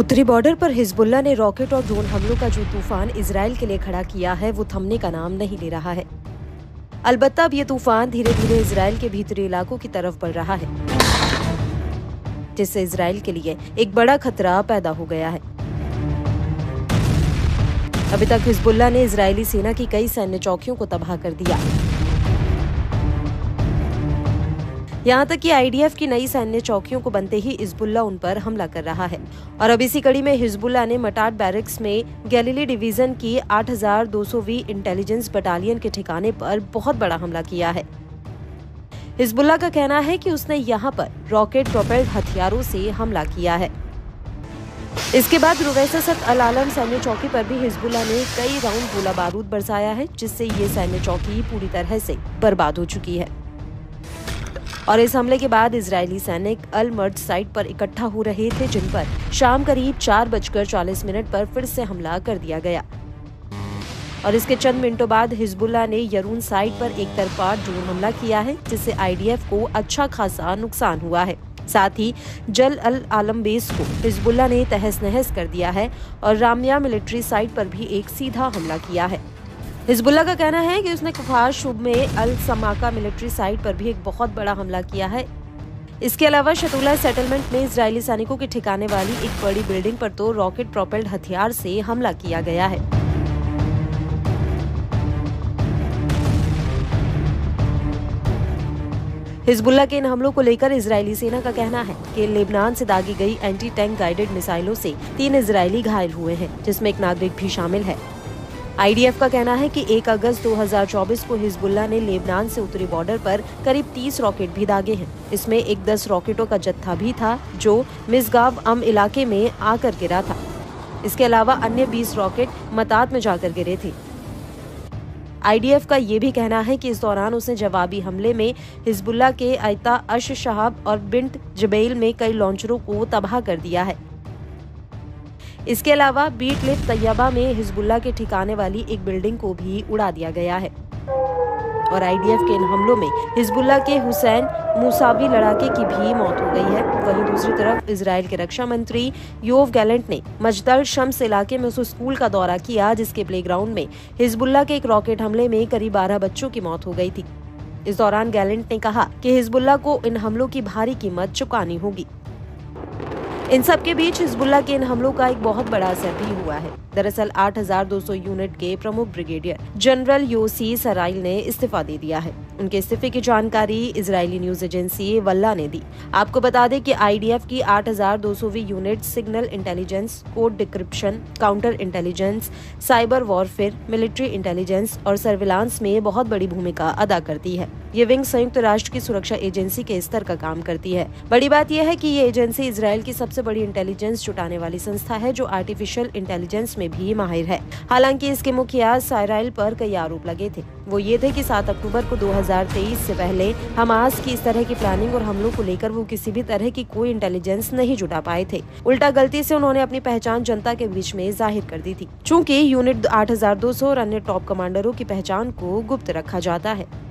उत्तरी बॉर्डर पर हिजबुल्ला ने रॉकेट और ड्रोन हमलों का जो तूफ़ान इसराइल के लिए खड़ा किया है, वो थमने का नाम नहीं ले रहा है। अलबत्ता अब ये तूफ़ान धीरे धीरे इसराइल के भीतरी इलाकों की तरफ़ बढ़ रहा है, जिससे इसराइल के लिए एक बड़ा खतरा पैदा हो गया है। अभी तक हिजबुल्ला ने इजरायली सेना की कई सैन्य चौकियों को तबाह कर दिया। यहाँ तक कि आईडीएफ की नई सैन्य चौकियों को बनते ही हिजबुल्ला उन पर हमला कर रहा है। और अब इसी कड़ी में हिजबुल्ला ने मटाट बैरिक्स में गैलीली डिवीज़न की 8,200वीं इंटेलिजेंस बटालियन के ठिकाने पर बहुत बड़ा हमला किया है। हिजबुल्ला का कहना है कि उसने यहाँ पर रॉकेट प्रोपेल्ड हथियारों से हमला किया है। इसके बाद रुवैसत अल आलम सैन्य चौकी पर भी हिजबुल्ला ने कई राउंड गोला बारूद बरसाया है जिससे ये सैन्य चौकी पूरी तरह से बर्बाद हो चुकी है। और इस हमले के बाद इजरायली सैनिक अल मर्द साइट पर इकट्ठा हो रहे थे, जिन पर शाम करीब चार बजकर चालीस मिनट पर फिर से हमला कर दिया गया। और इसके चंद मिनटों बाद हिजबुल्ला ने यरून साइट पर एक तरफा ड्रोन हमला किया है, जिससे आईडीएफ को अच्छा खासा नुकसान हुआ है। साथ ही जल अल आलम बेस को हिजबुल्ला ने तहस नहस कर दिया है और रामिया मिलिट्री साइट पर भी एक सीधा हमला किया है। हिजबुल्ला का कहना है कि उसने कुफार शुब में अल समाका मिलिट्री साइट पर भी एक बहुत बड़ा हमला किया है। इसके अलावा शतुला सेटलमेंट में इसराइली सैनिकों के ठिकाने वाली एक बड़ी बिल्डिंग पर तो रॉकेट प्रोपेल्ड हथियार से हमला किया गया है। हिजबुल्ला के इन हमलों को लेकर इजरायली सेना का कहना है कि लेबनान से दागी गई एंटी टैंक गाइडेड मिसाइलों से तीन इजरायली घायल हुए हैं, जिसमें एक नागरिक भी शामिल है। आईडीएफ का कहना है कि 1 अगस्त 2024 को हिजबुल्ला ने लेबनान से उत्तरी बॉर्डर पर करीब 30 रॉकेट भी दागे हैं। इसमें एक 10 रॉकेटों का जत्था भी था, जो मिसगाव अम इलाके में आकर गिरा था। इसके अलावा अन्य 20 रॉकेट मतात में जाकर गिरे थे। आईडीएफ का ये भी कहना है कि इस दौरान उसने जवाबी हमले में हिजबुल्ला के आयता अश शहाब और बिंट जबेल में कई लॉन्चरों को तबाह कर दिया है। इसके अलावा बीट लिप तैयबा में हिजबुल्ला के ठिकाने वाली एक बिल्डिंग को भी उड़ा दिया गया है। और आईडीएफ के इन हमलों में हिजबुल्ला के हुसैन मूसावी लड़ाके की भी मौत हो गई है। वहीं दूसरी तरफ़ इसराइल के रक्षा मंत्री योव गैलेंट ने मजदल शम्स इलाके में उस स्कूल का दौरा किया, जिसके प्लेग्राउंड में हिजबुल्ला के एक रॉकेट हमले में करीब बारह बच्चों की मौत हो गई थी। इस दौरान गैलेंट ने कहा कि हिजबुल्ला को इन हमलों की भारी कीमत चुकानी होगी। इन सब के बीच हिजबुल्ला के इन हमलों का एक बहुत बड़ा असर भी हुआ है। दरअसल 8,200 यूनिट के प्रमुख ब्रिगेडियर जनरल योसी सराइल ने इस्तीफा दे दिया है। उनके इस्तीफे की जानकारी इजरायली न्यूज़ एजेंसी वल्ला ने दी। आपको बता दें कि आईडीएफ की 8,200वीं unit signal intelligence code decryption counter intelligence cyber warfare military intelligence और सर्विलांस में बहुत बड़ी भूमिका अदा करती है। ये विंग संयुक्त राष्ट्र की सुरक्षा एजेंसी के स्तर का काम करती है। बड़ी बात यह है कि ये एजेंसी इसराइल की सबसे बड़ी इंटेलिजेंस जुटाने वाली संस्था है, जो आर्टिफिशियल इंटेलिजेंस में भी माहिर है। हालाँकि इसके मुखिया साइराइल पर कई आरोप लगे थे। वो ये थे कि 7 अक्टूबर को 2023 से पहले हमास की इस तरह की प्लानिंग और हमलों को लेकर वो किसी भी तरह की कोई इंटेलिजेंस नहीं जुटा पाए थे। उल्टा गलती से उन्होंने अपनी पहचान जनता के बीच में ज़ाहिर कर दी थी। चूँकी यूनिट 8200 और अन्य टॉप कमांडरों की पहचान को गुप्त रखा जाता है।